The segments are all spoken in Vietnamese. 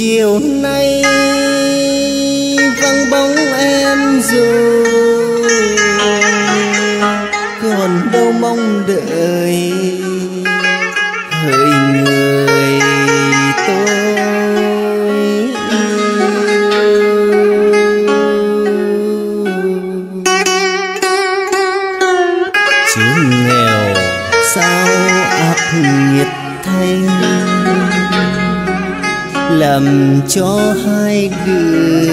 chiều nay vắng bóng em rồi. Còn đâu mong đợi hỡi người tôi chứ nghèo, sao ác nghiệt thay làm cho hai đứa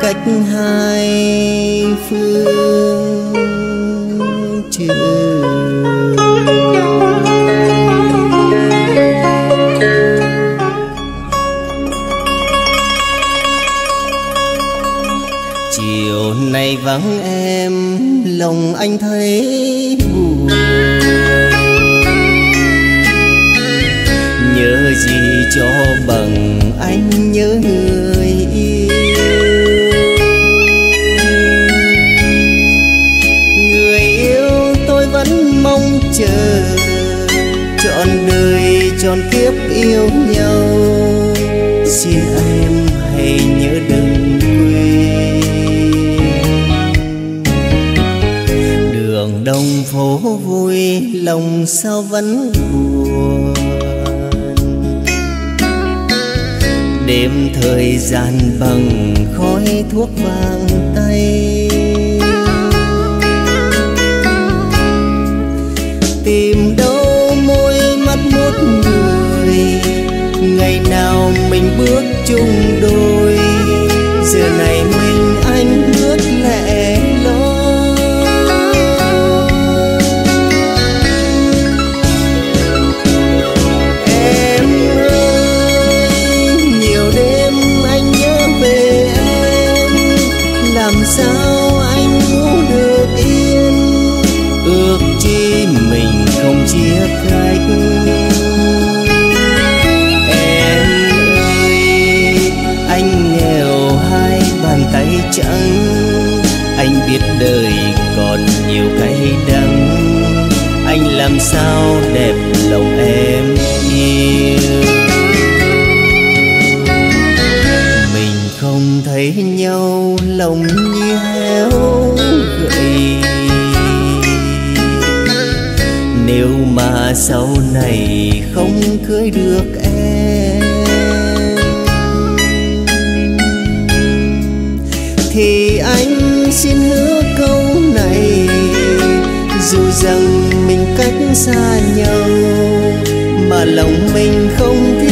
cách hai phương trời chiều nay vắng em, lòng anh thấy buồn. Cho bằng anh nhớ người yêu. Người yêu tôi vẫn mong chờ trọn đời trọn kiếp yêu nhau. Xin em hãy nhớ đừng quên. Đường đông phố vui, lòng sao vẫn buồn. Đêm thời gian bằng khói thuốc vàng tay. Tìm đâu môi mắt một người, ngày nào mình bước chung trắng anh biết đời còn nhiều cay đắng. Anh làm sao đẹp lòng em yêu? Mình không thấy nhau lòng như héo gầy. Nếu mà sau này không cưới được em thì anh xin hứa câu này. Dù rằng mình cách xa nhau, mà lòng mình không thể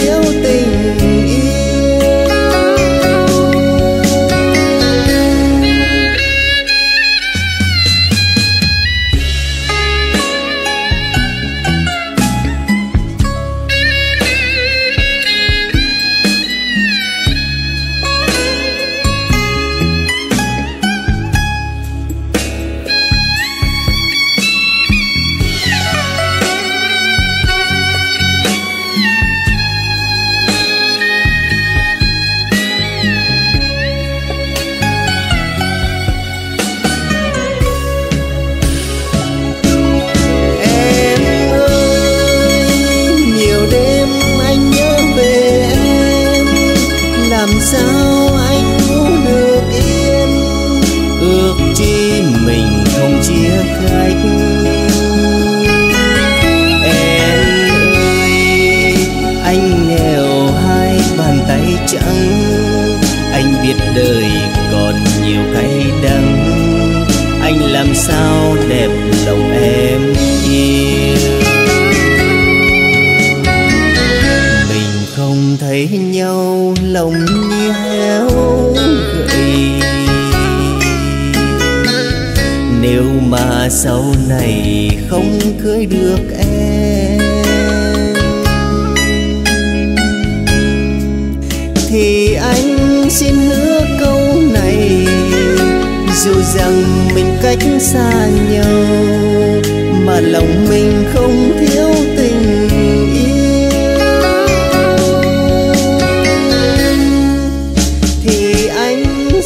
sao anh ngủ được yên? Ước chi mình không chia cách. Em ơi, anh nghèo hai bàn tay trắng, anh biết đời còn nhiều cay đắng anh làm sao đẹp nhau lòng như héo gầy nếu mà sau này không cưới được em, thì anh xin hứa câu này, dù rằng mình cách xa nhau mà lòng mình không thể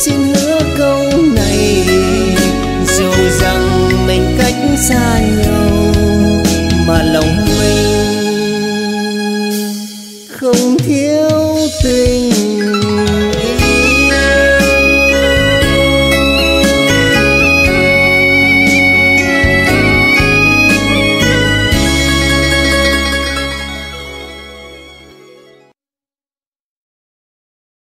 xin hứa câu này. Dù rằng mình cách xa nhau, mà lòng mình không thiếu